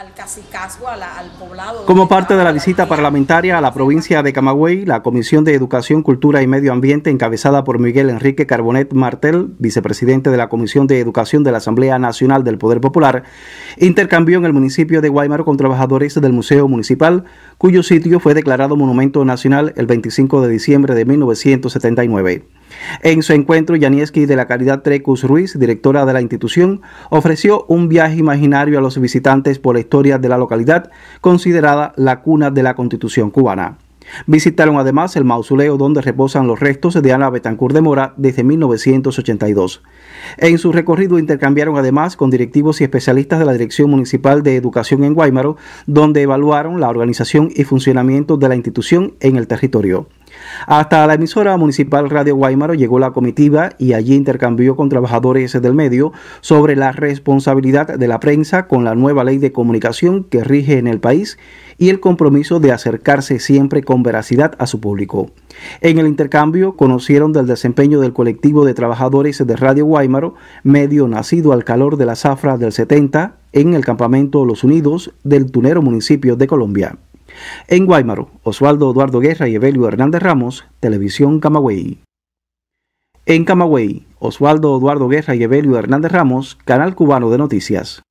al cacicazgo, al poblado. Como parte de la visita parlamentaria a la provincia de Camagüey, la Comisión de Educación, Cultura y Medio Ambiente, encabezada por Miguel Enrique Carbonet Martel, vicepresidente de la Comisión de Educación de la Asamblea Nacional del Poder Popular, intercambió en el municipio de Guaymaro con trabajadores del Museo Municipal, cuyo sitio fue declarado Monumento Nacional el 25 de diciembre de 1979. En su encuentro, Yanieski de la Caridad Trecus Ruiz, directora de la institución, ofreció un viaje imaginario a los visitantes por la historia de la localidad, considerada la cuna de la Constitución cubana. Visitaron además el mausoleo donde reposan los restos de Ana Betancourt de Mora desde 1982. En su recorrido intercambiaron además con directivos y especialistas de la Dirección Municipal de Educación en Guaymaro, donde evaluaron la organización y funcionamiento de la institución en el territorio. Hasta la emisora municipal Radio Guaymaro llegó la comitiva y allí intercambió con trabajadores del medio sobre la responsabilidad de la prensa con la nueva ley de comunicación que rige en el país y el compromiso de acercarse siempre con veracidad a su público. En el intercambio conocieron del desempeño del colectivo de trabajadores de Radio Guaymaro, medio nacido al calor de la zafra del 70 en el campamento Los Unidos del Tunero municipio de Colombia. En Guaymaro, Osvaldo Eduardo Guerra y Evelio Hernández Ramos, Televisión Camagüey. En Camagüey, Osvaldo Eduardo Guerra y Evelio Hernández Ramos, Canal Cubano de Noticias.